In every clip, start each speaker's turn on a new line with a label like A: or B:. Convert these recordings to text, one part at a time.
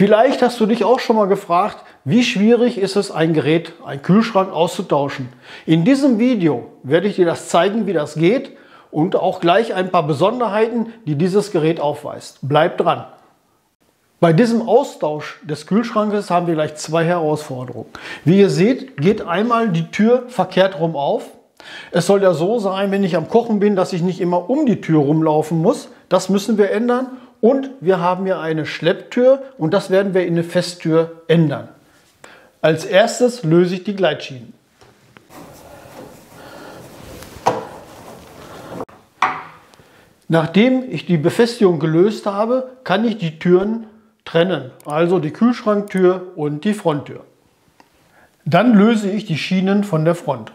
A: Vielleicht hast du dich auch schon mal gefragt, wie schwierig ist es, ein Gerät, ein Kühlschrank auszutauschen. In diesem Video werde ich dir das zeigen, wie das geht und auch gleich ein paar Besonderheiten, die dieses Gerät aufweist. Bleib dran! Bei diesem Austausch des Kühlschrankes haben wir gleich zwei Herausforderungen. Wie ihr seht, geht einmal die Tür verkehrt rum auf. Es soll ja so sein, wenn ich am Kochen bin, dass ich nicht immer um die Tür rumlaufen muss. Das müssen wir ändern. Und wir haben hier eine Schlepptür und das werden wir in eine Festtür ändern. Als erstes löse ich die Gleitschienen. Nachdem ich die Befestigung gelöst habe, kann ich die Türen trennen, also die Kühlschranktür und die Fronttür. Dann löse ich die Schienen von der Front.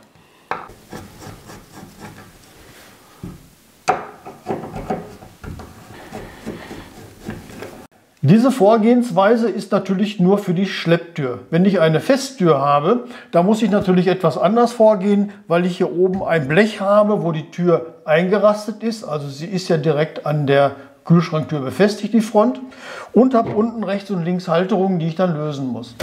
A: Diese Vorgehensweise ist natürlich nur für die Schlepptür. Wenn ich eine Festtür habe, da muss ich natürlich etwas anders vorgehen, weil ich hier oben ein Blech habe, wo die Tür eingerastet ist. Also sie ist ja direkt an der Kühlschranktür befestigt, die Front. Und habe unten rechts und links Halterungen, die ich dann lösen muss.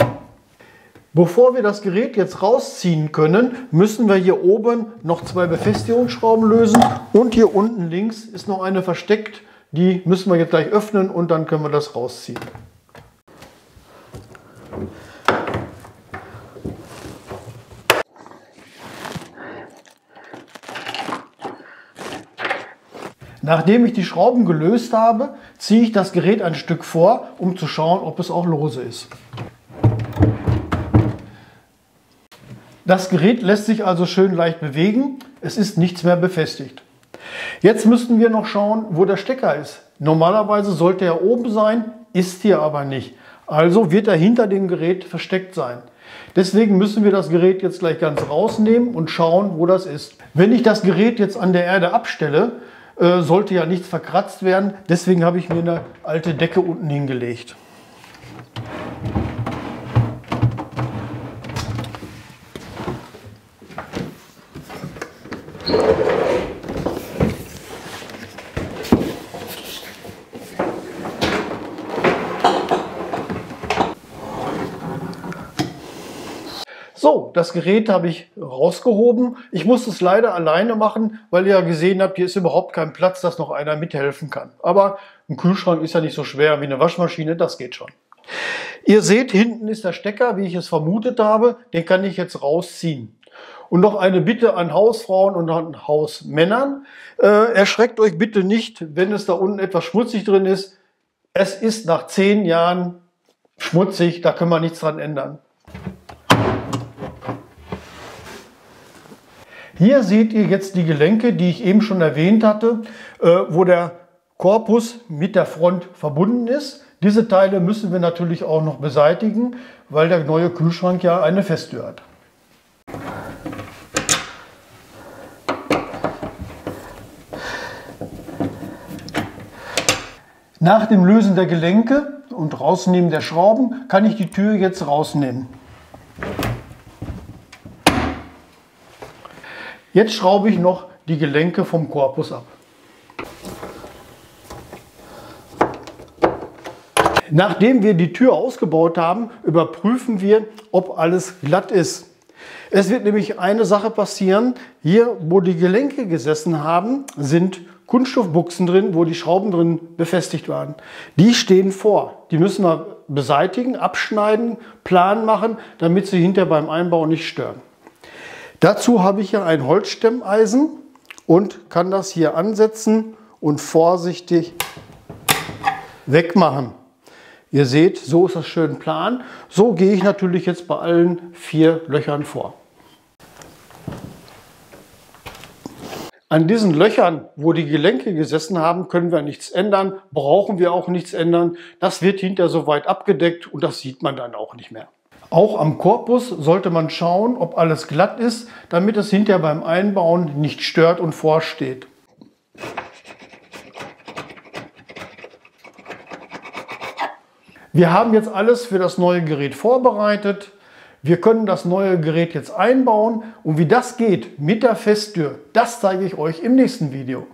A: Bevor wir das Gerät jetzt rausziehen können, müssen wir hier oben noch zwei Befestigungsschrauben lösen. Und hier unten links ist noch eine versteckt die müssen wir jetzt gleich öffnen und dann können wir das rausziehen. Nachdem ich die Schrauben gelöst habe, ziehe ich das Gerät ein Stück vor, um zu schauen, ob es auch lose ist. Das Gerät lässt sich also schön leicht bewegen, es ist nichts mehr befestigt. Jetzt müssten wir noch schauen, wo der Stecker ist. Normalerweise sollte er oben sein, ist hier aber nicht. Also wird er hinter dem Gerät versteckt sein. Deswegen müssen wir das Gerät jetzt gleich ganz rausnehmen und schauen, wo das ist. Wenn ich das Gerät jetzt an der Erde abstelle, äh, sollte ja nichts verkratzt werden. Deswegen habe ich mir eine alte Decke unten hingelegt. So, das Gerät habe ich rausgehoben. Ich muss es leider alleine machen, weil ihr ja gesehen habt, hier ist überhaupt kein Platz, dass noch einer mithelfen kann. Aber ein Kühlschrank ist ja nicht so schwer wie eine Waschmaschine, das geht schon. Ihr seht, hinten ist der Stecker, wie ich es vermutet habe. Den kann ich jetzt rausziehen. Und noch eine Bitte an Hausfrauen und an Hausmännern. Äh, erschreckt euch bitte nicht, wenn es da unten etwas schmutzig drin ist. Es ist nach zehn Jahren schmutzig, da können wir nichts dran ändern. Hier seht ihr jetzt die Gelenke, die ich eben schon erwähnt hatte, äh, wo der Korpus mit der Front verbunden ist. Diese Teile müssen wir natürlich auch noch beseitigen, weil der neue Kühlschrank ja eine Festtür hat. Nach dem Lösen der Gelenke und Rausnehmen der Schrauben kann ich die Tür jetzt rausnehmen. Jetzt schraube ich noch die Gelenke vom Korpus ab. Nachdem wir die Tür ausgebaut haben, überprüfen wir, ob alles glatt ist. Es wird nämlich eine Sache passieren. Hier, wo die Gelenke gesessen haben, sind Kunststoffbuchsen drin, wo die Schrauben drin befestigt waren. Die stehen vor. Die müssen wir beseitigen, abschneiden, plan machen, damit sie hinterher beim Einbau nicht stören. Dazu habe ich hier ein Holzstemmeisen und kann das hier ansetzen und vorsichtig wegmachen. Ihr seht, so ist das schön plan. So gehe ich natürlich jetzt bei allen vier Löchern vor. An diesen Löchern, wo die Gelenke gesessen haben, können wir nichts ändern, brauchen wir auch nichts ändern. Das wird hinterher soweit abgedeckt und das sieht man dann auch nicht mehr. Auch am Korpus sollte man schauen, ob alles glatt ist, damit es hinterher beim Einbauen nicht stört und vorsteht. Wir haben jetzt alles für das neue Gerät vorbereitet. Wir können das neue Gerät jetzt einbauen und wie das geht mit der Festtür, das zeige ich euch im nächsten Video.